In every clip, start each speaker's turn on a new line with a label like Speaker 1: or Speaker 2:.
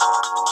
Speaker 1: Música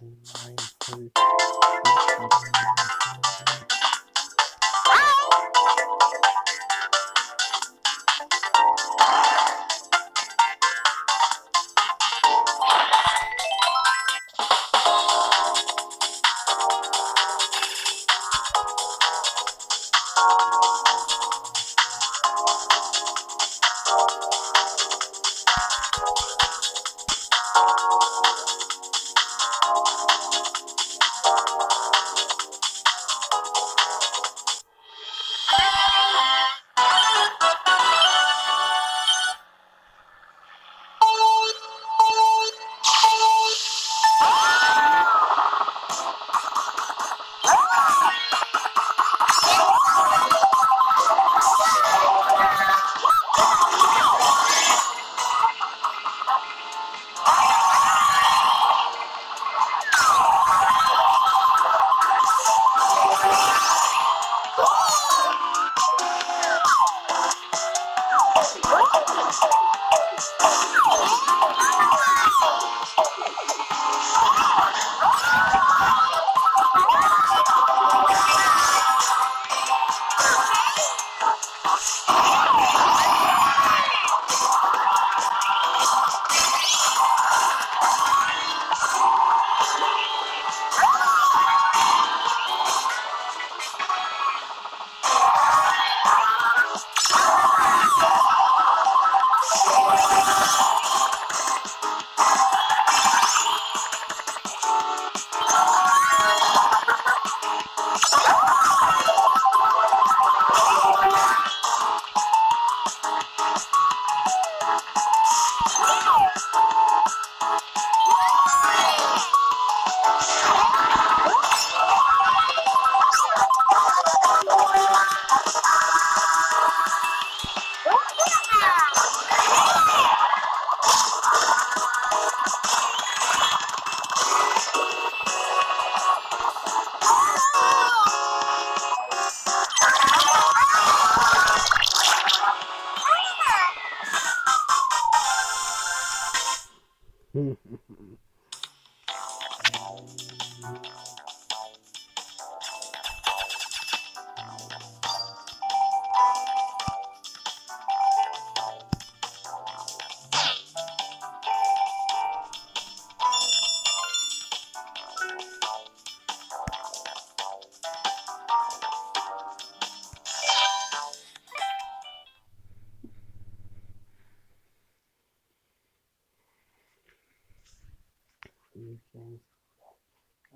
Speaker 1: nine hundred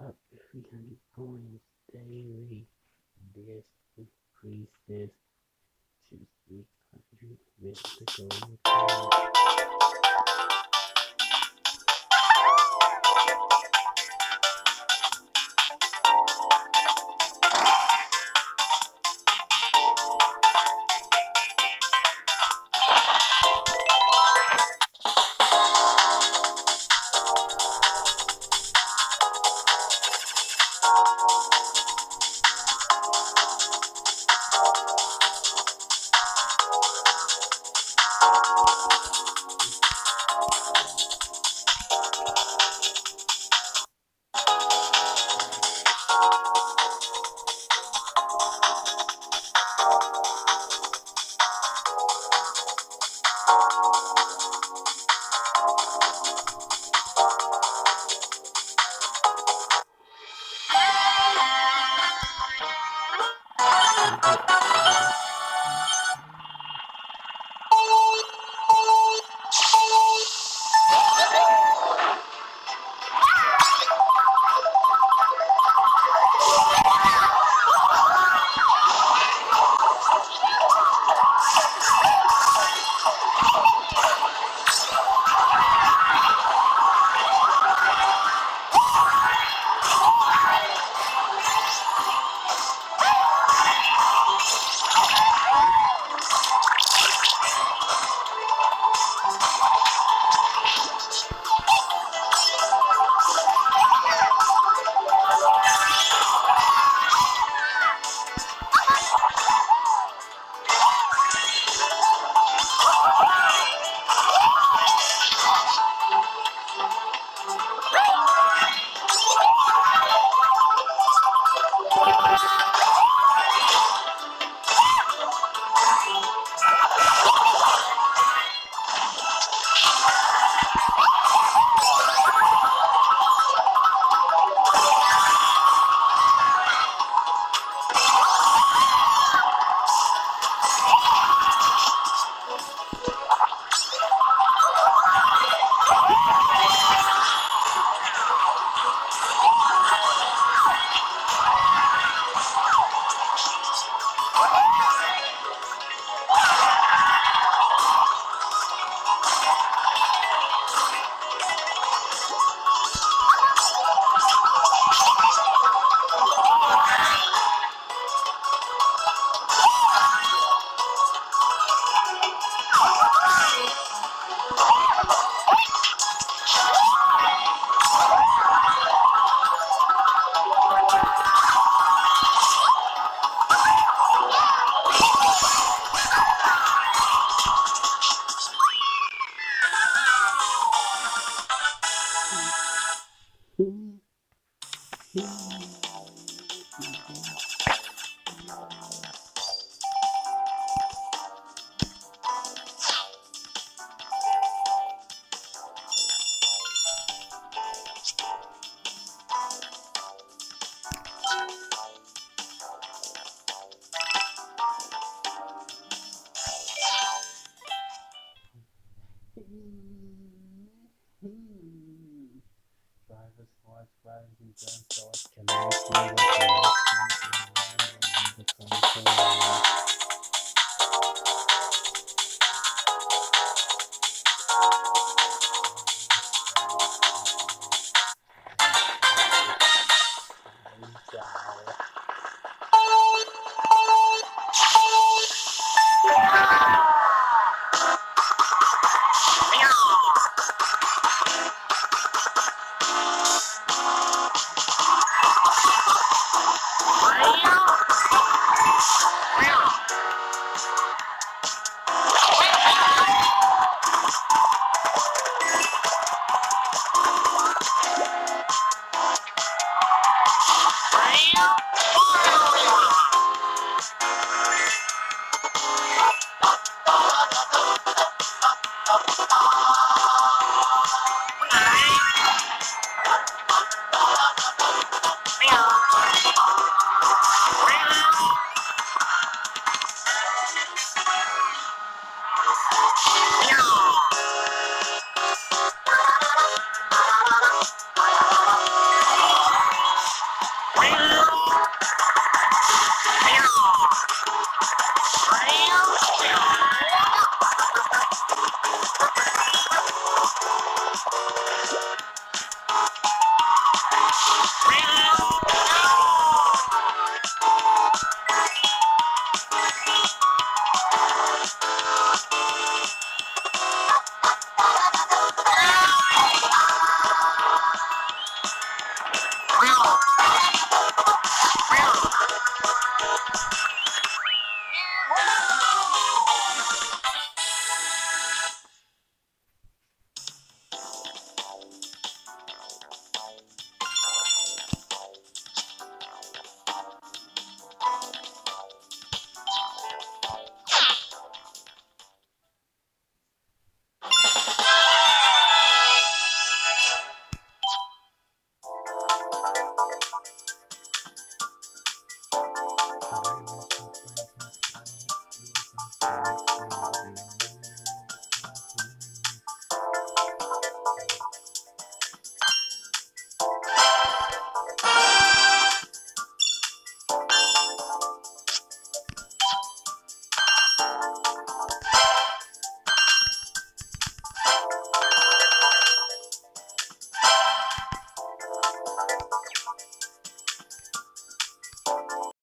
Speaker 1: up to 300 coins daily. This increases to 300 with the gold